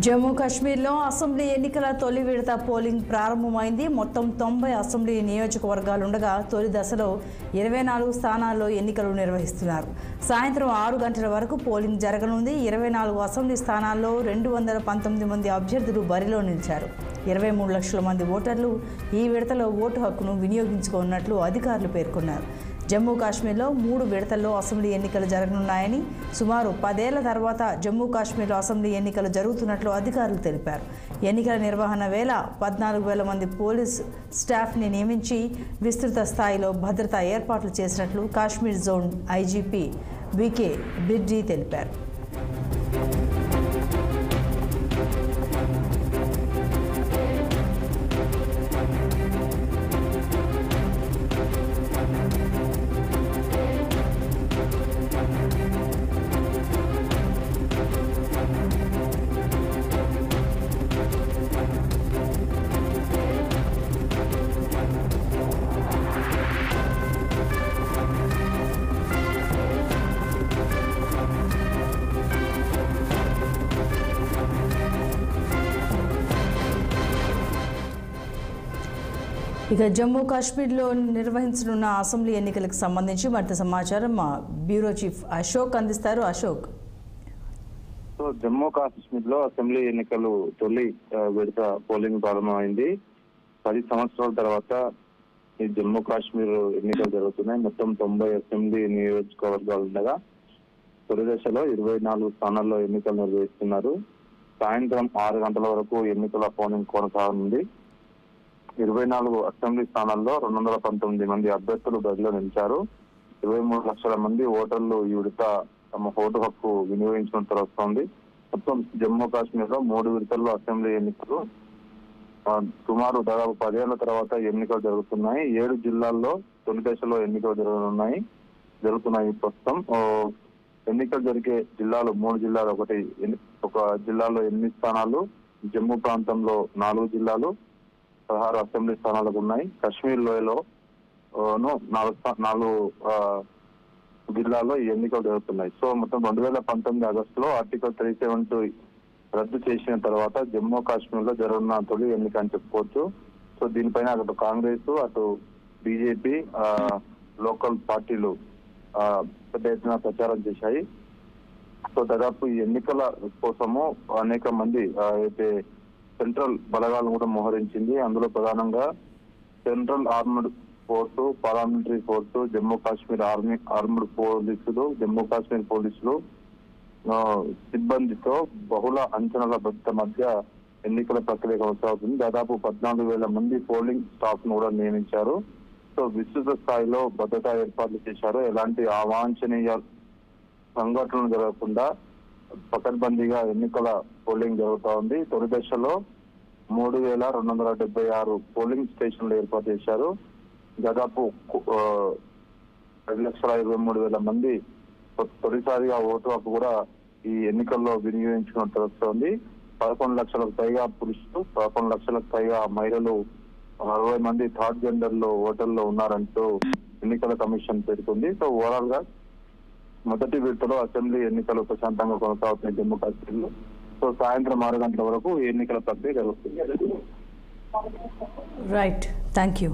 జమ్మూ కాశ్మీర్లో అసెంబ్లీ ఎన్నికల తొలి విడత పోలింగ్ ప్రారంభమైంది. మొత్తం తొంభై అసెంబ్లీ నియోజకవర్గాలుండగా తొలి దశలో ఇరవై నాలుగు స్థానాల్లో ఎన్నికలు నిర్వహిస్తున్నారు. సాయంత్రం ఆరు గంటల వరకు పోలింగ్ జరగనుంది. ఇరవై నాలుగు అసెంబ్లీ స్థానాల్లో రెండు వందల పంతొమ్మిది మంది అభ్యర్థులు బరిలో నిలిచారు. ఇరవై మూడు లక్షల మంది ఓటర్లు ఈ విడతలో ఓటు హక్కును వినియోగించుకున్నట్లు అధికారులు పేర్కొన్నారు. జమ్మూ కాశ్మీర్లో మూడు విడతల్లో అసెంబ్లీ ఎన్నికలు జరగనున్నాయని సుమారు పదేళ్ళ తర్వాత జమ్మూ కాశ్మీర్లో అసెంబ్లీ ఎన్నికలు జరుగుతున్నట్లు అధికారులు తెలిపారు. ఎన్నికల నిర్వహణ వేళ పద్నాలుగు వేల మంది పోలీస్ స్టాఫ్ని నియమించి విస్తృత స్థాయిలో భద్రతా ఏర్పాట్లు చేసినట్లు Kashmir zone IGP VK Birdi తెలిపారు. ఇక జమ్మూ కాశ్మీర్లో నిర్వహించనున్న అసెంబ్లీ ఎన్నికలకు సంబంధించి మరింత సమాచారం మా బ్యూరో చీఫ్ అశోక్ అందిస్తారు. అశోక్. సో జమ్మూ కాశ్మీర్లో అసెంబ్లీ ఎన్నికలు తొలి విడత పోలింగ్ ప్రారంభమైంది. పది సంవత్సరాల తర్వాత ఈ జమ్మూ కాశ్మీర్ ఎన్నికలు జరుగుతున్నాయి. మొత్తం తొంభై అసెంబ్లీ నియోజకవర్గాలు ఉండగా తొలి దశలో ఇరవై నాలుగు స్థానాల్లో ఎన్నికలు నిర్వహిస్తున్నారు. సాయంత్రం ఆరు గంటల వరకు ఎన్నికల పోలింగ్ కొనసాగనుంది ఇరవై నాలుగు అసెంబ్లీ స్థానాల్లో రెండు వందల పంతొమ్మిది మంది అభ్యర్థులు బరిలో నిలిచారు. ఇరవై మూడు లక్షల మంది ఓటర్లు ఈ విడత తమ ఓటు హక్కు వినియోగించినంత వస్తోంది. మొత్తం జమ్మూ కాశ్మీర్లో మూడు విడతల్లో అసెంబ్లీ ఎన్నికలు సుమారు దాదాపు పదేళ్ళ తర్వాత ఎన్నికలు జరుగుతున్నాయి. ఏడు జిల్లాల్లో తొలి దశలో ఎన్నికలు జరగనున్నాయి. జరుగుతున్నాయి ప్రస్తుతం. ఎన్నికలు జరిగే జిల్లాలు మూడు జిల్లాలు ఒకటి. ఎన్ని- ఒక జిల్లాలో ఎనిమిది స్థానాలు జమ్మూ ప్రాంతంలో నాలుగు జిల్లాలు పదహారు అసెంబ్లీ స్థానాలకు ఉన్నాయి. కశ్మీర్ లోయలో నాలుగు స్థా- నాలుగు జిల్లాలో జిల్లాల్లో ఈ ఎన్నికలు జరుగుతున్నాయి. సో మొత్తం రెండు వేల పంతొమ్మిది ఆగస్టులో ఆర్టికల్ త్రీ సెవెన్ టూ రద్దు చేసిన తర్వాత జమ్మూ కాశ్మీర్లో జరుగుతున్న తొలి ఎన్నిక అని చెప్పుకోవచ్చు. సో దీనిపైన అటు కాంగ్రెస్ అటు బీజేపీ లోకల్ పార్టీలు పెద్ద ఎత్తున ప్రచారం చేశాయి. సో దాదాపు ఈ ఎన్నికల కోసము అనేక మంది అయితే సెంట్రల్ బలగాలను కూడా మోహరించింది. అందులో ప్రధానంగా central armed force paramilitary force Jammu Kashmir army armed పోలీసులు జమ్మూ కాశ్మీర్ పోలీసులు సిబ్బందితో బహుళ అంచనాల భద్రత మధ్య ఎన్నికల ప్రక్రియ కొనసాగుతుంది. దాదాపు పద్నాలుగు వేల మంది పోలింగ్ స్టాఫ్ను కూడా నియమించారు. సో విస్తృత స్థాయిలో భద్రతా ఏర్పాట్లు చేశారు. ఎలాంటి అవాంఛనీయ సంఘటనలు జరగకుండా పకడ్బందీగా ఎన్నికల పోలింగ్ జరుగుతూ ఉంది. తొలి దశలో మూడు వేల రెండు వందల డెబ్బై ఆరు పోలింగ్ స్టేషన్లు ఏర్పాటు చేశారు. దాదాపు రెండు లక్షల ఇరవై మూడు వేల మంది తొలిసారిగా ఓటు హక్కు కూడా ఈ ఎన్నికల్లో వినియోగించుకున్నట్టు తెలుస్తోంది పదకొండు లక్షలకు పైగా పురుషులు పదకొండు లక్షలకు పైగా మహిళలు అరవై మంది థర్డ్ జెండర్లో ఓటర్లు ఉన్నారంటూ ఎన్నికల కమిషన్ పేర్కొంది. సో ఓవరాల్గా మొదటి విడతలో అసెంబ్లీ ఎన్నికలు ప్రశాంతంగా కొనసాగుతున్నాయి. జమ్మూ కాశ్మీర్లో సో సాయంత్రం ఆరు గంటల వరకు ఎన్నికల ప్రక్రియ జరుగుతుంది. Right thank you